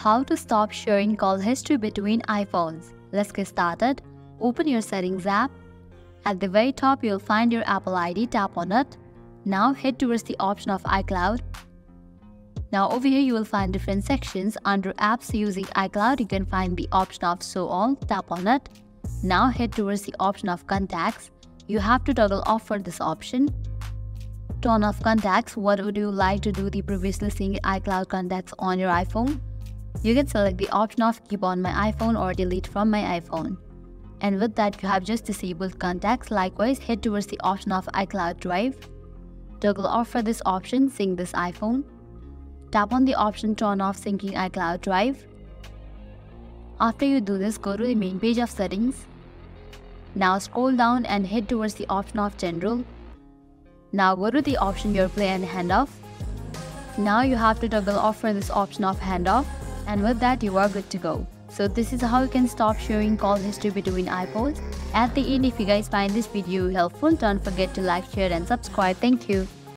How to stop sharing call history between iPhones. Let's get started. Open your settings app. At the very top, you'll find your Apple ID. Tap on it. Now head towards the option of iCloud. Now over here, you will find different sections. Under apps using iCloud, you can find the option of show all. Tap on it. Now head towards the option of contacts. You have to toggle off for this option. Turn off contacts. What would you like to do the previously synced iCloud contacts on your iPhone? You can select the option of keep on my iPhone or delete from my iPhone. And with that, you have just disabled contacts. Likewise, head towards the option of iCloud Drive. Toggle off for this option, sync this iPhone. Tap on the option turn off syncing iCloud Drive. After you do this, go to the main page of settings. Now scroll down and head towards the option of general. Now go to the option AirPlay and handoff. Now you have to toggle off for this option of handoff and with that you are good to go. So this is how you can stop sharing call history between iPhones. At the end if you guys find this video helpful don't forget to like, share and subscribe. Thank you.